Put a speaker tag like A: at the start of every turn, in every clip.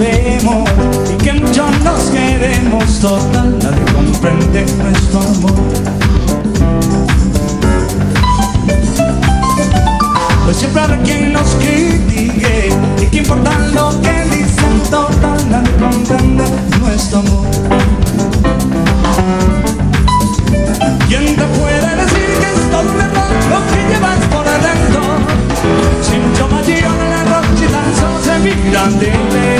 A: y que muchos nos queremos total nadie comprende nuestro amor. Pues siempre habrá quien nos critique y que importa lo que dicen total nadie comprende nuestro amor. ¿Quién te puede decir que es todo un error lo que llevas por dentro? Sin mucho vacío en la noche tan solo se miran de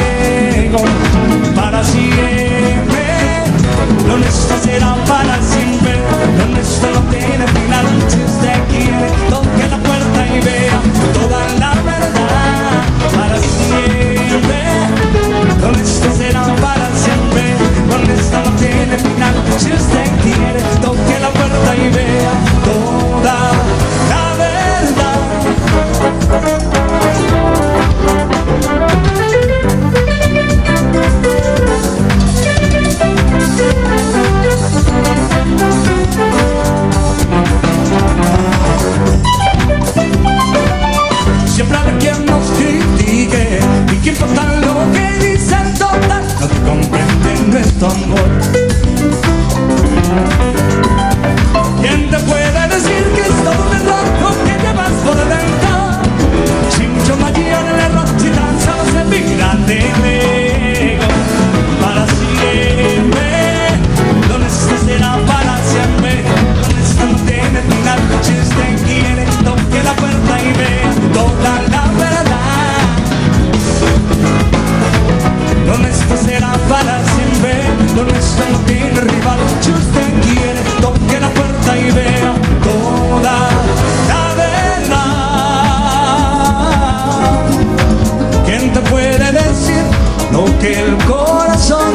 A: que el corazón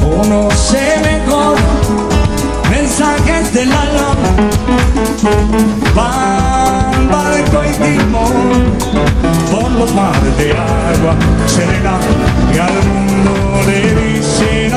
A: conoce mejor? Mensajes del alma, van barco y timón por los mares de agua serena y al mundo le dice